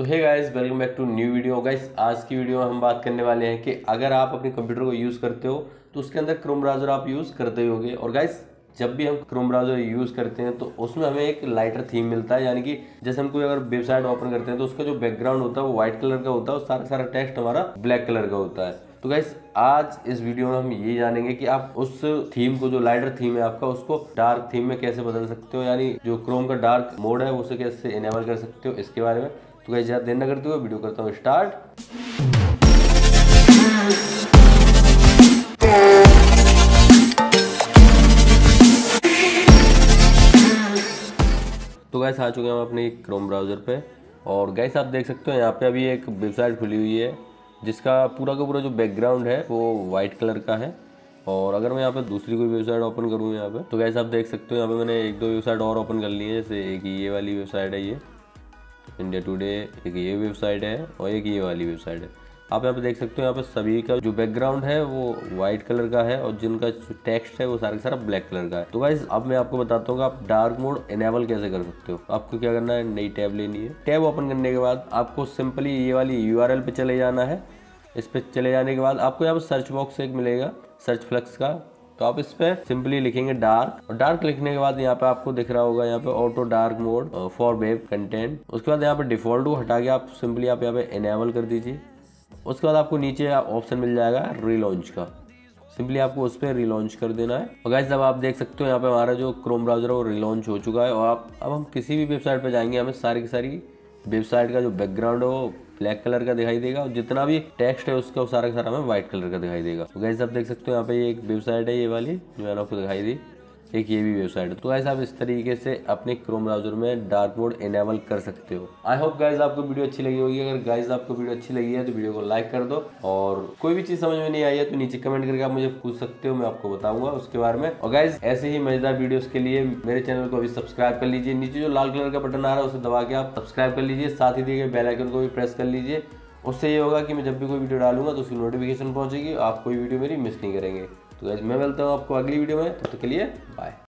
So hey guys welcome back to new video guys आज की video में हम बात करने वाले हैं कि अगर आप अपने कंप्यूटर को यूज़ करते हो तो उसके अंदर क्रोम ब्राउज़र आप यूज़ करते ही होगे। और गाइस जब भी हम क्रोम ब्राउज़र यूज़ करते हैं तो उसमें हमें एक लाइटर थीम मिलता है। यानी कि जैसे हम कोई अगर वेबसाइट ओपन करते हैं तो उसका जो बैकग्राउंड होता है, वो व्हाइट कलर का होता है और सारा सारा टेक्स्ट हमारा ब्लैक कलर का होता है। तो गाइस आज इस वीडियो में हम ये जानेंगे कि आप उस थीम को, जो लाइटर थीम है आपका, उसको डार्क थीम में कैसे बदल सकते हो। यानी जो क्रोम का डार्क मोड है, उसे कैसे इनेबल कर सकते हो, इसके बारे में। तो गाइस ज़्यादा देर न करते हुए वीडियो करता हूँ स्टार्ट तो गैस आ चुके हैं हम अपने क्रोम ब्राउज़र पे और गैस आप देख सकते हो यहाँ पे अभी एक वेबसाइट खुली हुई है, जिसका पूरा का पूरा जो बैकग्राउंड है, वो वाइट कलर का है। और अगर मैं यहाँ पे दूसरी कोई वेबसाइट ओपन करूँ यहाँ पे तो गैस आप देख सकते हो यहाँ पे मैंने एक दो वेबसाइट और ओपन कर ली है, जैसे एक ये वाली वेबसाइट है ये। इंडिया टुडे एक ये वेबसाइट है और एक ये वाली वेबसाइट है। आप यहाँ पे देख सकते हो यहाँ पे सभी का जो बैकग्राउंड है वो व्हाइट कलर का है और जिनका जो टेक्स्ट है वो सारा सारा ब्लैक कलर का है। तो गाइज़ अब मैं आपको बताता हूँ आप डार्क मोड इनेबल कैसे कर सकते हो। आपको क्या करना है? नई टैब लेनी है। टैब ओपन करने के बाद आपको सिंपली ये वाली यूआरएल पे चले जाना है। इस पर चले जाने के बाद आपको यहाँ पर सर्च बॉक्स एक मिलेगा सर्च फ्लक्स का। तो आप इस पे सिंपली लिखेंगे डार्क। और डार्क लिखने के बाद यहाँ पे आपको दिख रहा होगा यहाँ पे auto dark mode for web content उसके बाद यहाँ पे डिफ़ॉल्ट को हटा के आप सिंपली आप यहाँ पे इनेबल कर दीजिए। उसके बाद आपको नीचे ऑप्शन मिल जाएगा रीलॉन्च का। सिंपली आपको उस पर रिलॉन्च कर देना है। और गाइस अब आप देख सकते हो यहाँ पे हमारा जो क्रोम ब्राउज़र है, वो रिलॉन्च हो चुका है। और आप, अब हम किसी भी वेबसाइट पे जाएँगे, हमें सारी की सारी वेबसाइट का जो बैकग्राउंड है वो ब्लैक कलर का दिखाई देगा और जितना भी टेक्स्ट है उसका सारा का सारा हमें व्हाइट कलर का दिखाई देगा। तो गैस आप देख सकते हो यहाँ पे ये एक वेबसाइट है, ये वाली, जो मैंने आपको दिखाई दी। एक ये भी वेबसाइट है। तो गाइस आप इस तरीके से अपने क्रोम ब्राउज़र में डार्क मोड इनेबल कर सकते हो। आई होप गाइज़ आपको वीडियो अच्छी लगी होगी। अगर गाइज़ आपको वीडियो अच्छी लगी है तो वीडियो को लाइक कर दो। और कोई भी चीज़ समझ में नहीं आई है तो नीचे कमेंट करके आप मुझे पूछ सकते हो, मैं आपको बताऊँगा उसके बारे में। और गाइज़ ऐसे ही मज़ेदार वीडियो के लिए मेरे चैनल को अभी सब्सक्राइब कर लीजिए। नीचे जो लाल कलर का बटन आ रहा है, उसे दबा के आप सब्सक्राइब कर लीजिए। साथ ही दिए गए बेलाइकन को भी प्रेस कर लीजिए। उससे ये होगा कि मैं जब भी कोई वीडियो डालूँगा तो उसकी नोटिफिकेशन पहुंचेगी। आप कोई वीडियो मेरी मिस नहीं करेंगे। तो मैं मिलता हूँ आपको अगली वीडियो में तब तो तक के लिए बाय